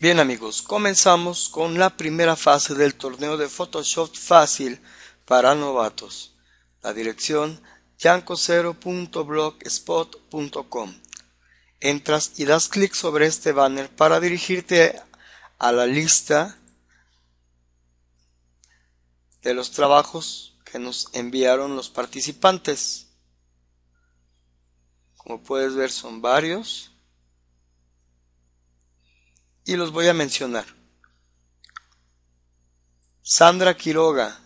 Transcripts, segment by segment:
Bien amigos, comenzamos con la primera fase del torneo de Photoshop fácil para novatos. La dirección yancocero.blogspot.com. Entras y das clic sobre este banner para dirigirte a la lista de los trabajos que nos enviaron los participantes. Como puedes ver son varios y los voy a mencionar. Sandra Quiroga,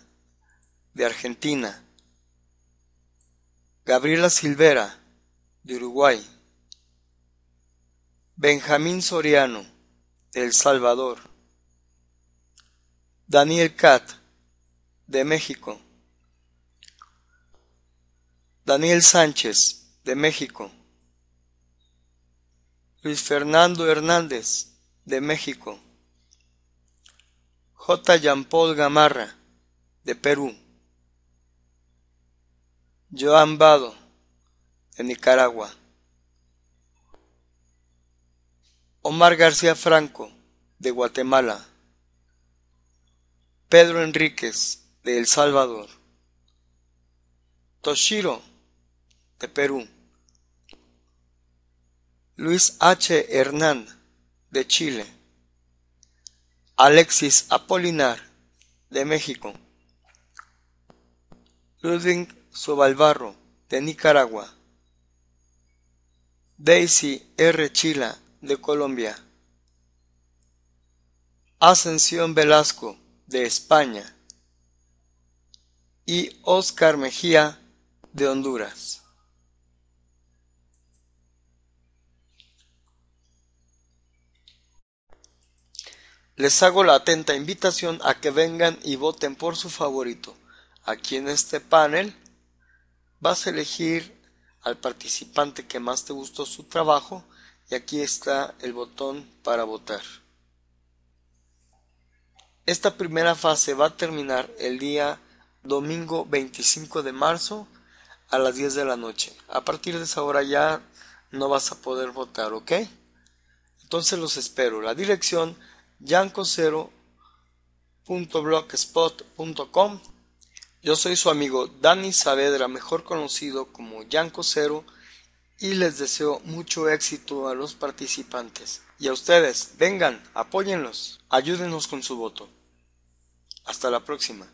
de Argentina. Gabriela Silvera, de Uruguay. Benjamín Soriano, de El Salvador. Daniel Cat, de México. Daniel Sánchez, de México. Luis Fernando Hernández, de México. J. Jean Paul Gamarra, de Perú. Joan Vado, de Nicaragua. Omar García Franco, de Guatemala. Pedro Enríquez, de El Salvador. Toshiro, de Perú. Luis H. Hernán, de Chile. Alexis Apolinar, de México. Ludwig Sobalbarro, de Nicaragua. Daisy R. Chila, de Colombia. Ascensión Velasco, de España. Y Oscar Mejía, de Honduras. Les hago la atenta invitación a que vengan y voten por su favorito. Aquí en este panel vas a elegir al participante que más te gustó su trabajo y aquí está el botón para votar. Esta primera fase va a terminar el día domingo 25 de marzo a las 10 de la noche. A partir de esa hora ya no vas a poder votar, ¿ok? Entonces los espero. La dirección Yo soy su amigo Dani Saavedra, mejor conocido como Yanco Cero, y les deseo mucho éxito a los participantes. Y a ustedes, vengan, apóyenlos, ayúdenos con su voto. Hasta la próxima.